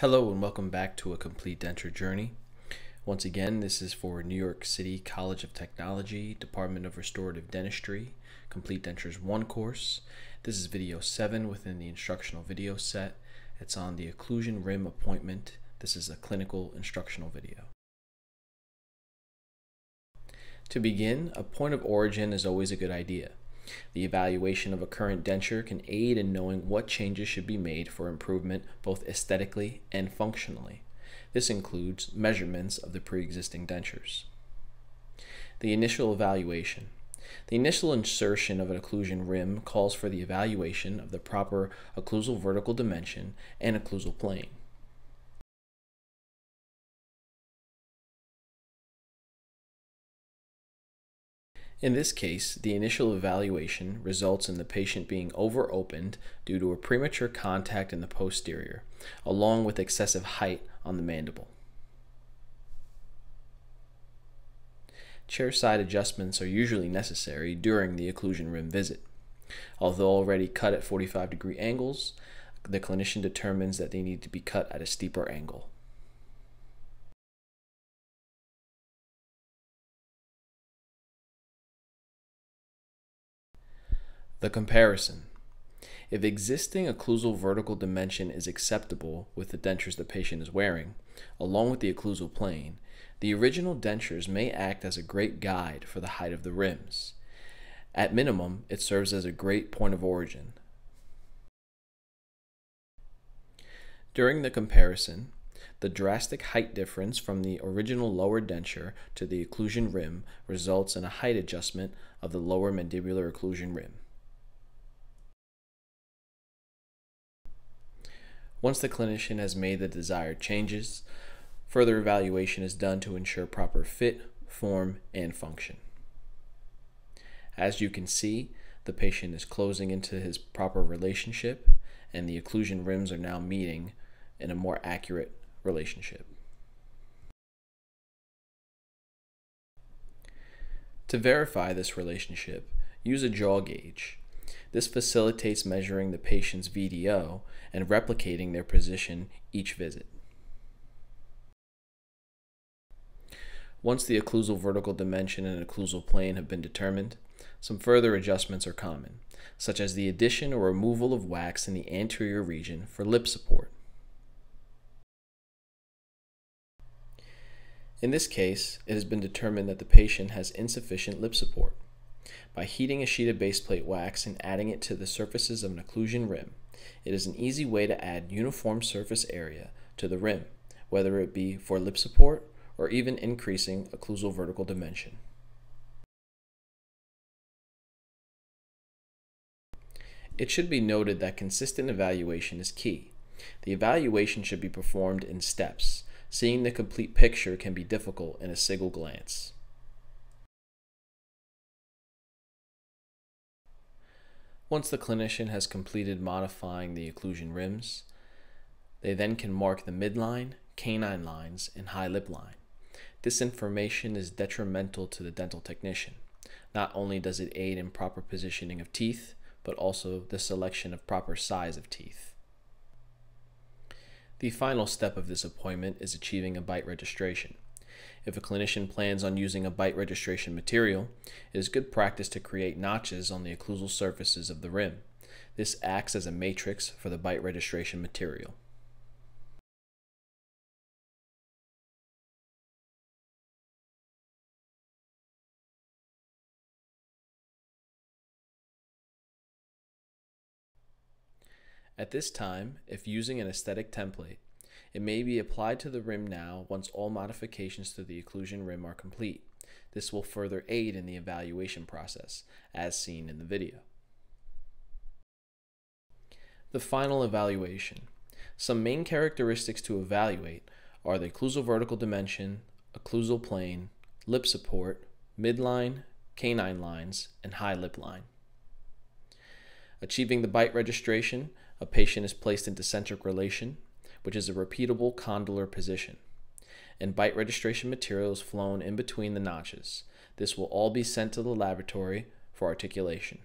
Hello and welcome back to a complete denture journey. Once again, this is for New York City College of Technology, Department of Restorative Dentistry, Complete Dentures 1 course. This is video 7 within the instructional video set. It's on the occlusion rim appointment. This is a clinical instructional video. To begin, a point of origin is always a good idea. The evaluation of a current denture can aid in knowing what changes should be made for improvement both aesthetically and functionally. This includes measurements of the pre-existing dentures. The initial evaluation. The initial insertion of an occlusion rim calls for the evaluation of the proper occlusal vertical dimension and occlusal plane. In this case, the initial evaluation results in the patient being over-opened due to a premature contact in the posterior, along with excessive height on the mandible. Chair side adjustments are usually necessary during the occlusion rim visit. Although already cut at 45 degree angles, the clinician determines that they need to be cut at a steeper angle. The comparison. If existing occlusal vertical dimension is acceptable with the dentures the patient is wearing, along with the occlusal plane, the original dentures may act as a great guide for the height of the rims. At minimum, it serves as a great point of origin. During the comparison, the drastic height difference from the original lower denture to the occlusion rim results in a height adjustment of the lower mandibular occlusion rim. Once the clinician has made the desired changes, further evaluation is done to ensure proper fit, form, and function. As you can see, the patient is closing into his proper relationship and the occlusion rims are now meeting in a more accurate relationship. To verify this relationship, use a jaw gauge. This facilitates measuring the patient's VDO and replicating their position each visit. Once the occlusal vertical dimension and occlusal plane have been determined, some further adjustments are common, such as the addition or removal of wax in the anterior region for lip support. In this case, it has been determined that the patient has insufficient lip support. By heating a sheet of base plate wax and adding it to the surfaces of an occlusion rim, it is an easy way to add uniform surface area to the rim, whether it be for lip support or even increasing occlusal vertical dimension. It should be noted that consistent evaluation is key. The evaluation should be performed in steps. Seeing the complete picture can be difficult in a single glance. Once the clinician has completed modifying the occlusion rims, they then can mark the midline, canine lines, and high lip line. This information is detrimental to the dental technician. Not only does it aid in proper positioning of teeth, but also the selection of proper size of teeth. The final step of this appointment is achieving a bite registration. If a clinician plans on using a bite registration material, it is good practice to create notches on the occlusal surfaces of the rim. This acts as a matrix for the bite registration material. At this time, if using an aesthetic template, it may be applied to the rim now once all modifications to the occlusion rim are complete. This will further aid in the evaluation process, as seen in the video. The final evaluation. Some main characteristics to evaluate are the occlusal vertical dimension, occlusal plane, lip support, midline, canine lines, and high lip line. Achieving the bite registration, a patient is placed into centric relation which is a repeatable condylar position. And bite registration material is flown in between the notches. This will all be sent to the laboratory for articulation.